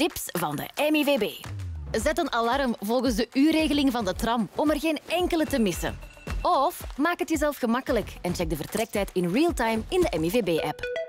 Tips van de MIVB. Zet een alarm volgens de uurregeling van de tram om er geen enkele te missen. Of maak het jezelf gemakkelijk en check de vertrektijd in real time in de MIVB-app.